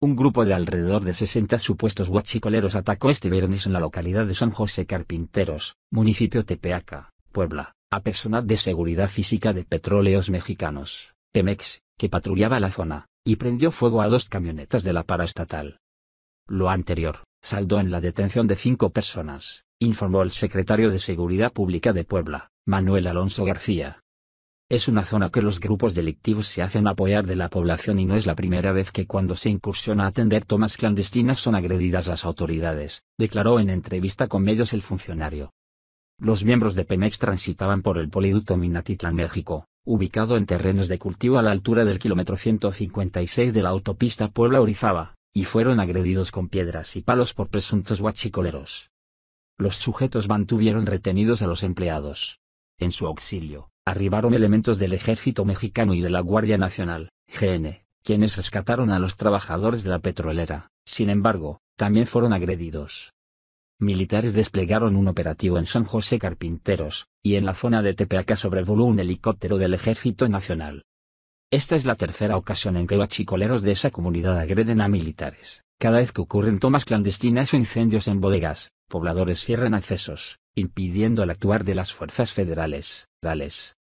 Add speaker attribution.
Speaker 1: un grupo de alrededor de 60 supuestos huachicoleros atacó este viernes en la localidad de San José Carpinteros, municipio Tepeaca, Puebla, a personal de seguridad física de Petróleos Mexicanos, Pemex, que patrullaba la zona, y prendió fuego a dos camionetas de la paraestatal. Lo anterior, saldó en la detención de cinco personas, informó el secretario de Seguridad Pública de Puebla, Manuel Alonso García. Es una zona que los grupos delictivos se hacen apoyar de la población y no es la primera vez que cuando se incursiona a atender tomas clandestinas son agredidas las autoridades, declaró en entrevista con medios el funcionario. Los miembros de Pemex transitaban por el poliducto Minatitlán, México, ubicado en terrenos de cultivo a la altura del kilómetro 156 de la autopista Puebla-Orizaba, y fueron agredidos con piedras y palos por presuntos huachicoleros. Los sujetos mantuvieron retenidos a los empleados. En su auxilio, arribaron elementos del ejército mexicano y de la Guardia Nacional, GN, quienes rescataron a los trabajadores de la petrolera, sin embargo, también fueron agredidos militares desplegaron un operativo en San José Carpinteros, y en la zona de Tepeaca sobrevoló un helicóptero del Ejército Nacional. Esta es la tercera ocasión en que guachicoleros de esa comunidad agreden a militares. Cada vez que ocurren tomas clandestinas o incendios en bodegas, pobladores cierran accesos, impidiendo el actuar de las fuerzas federales. Dales.